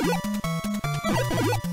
you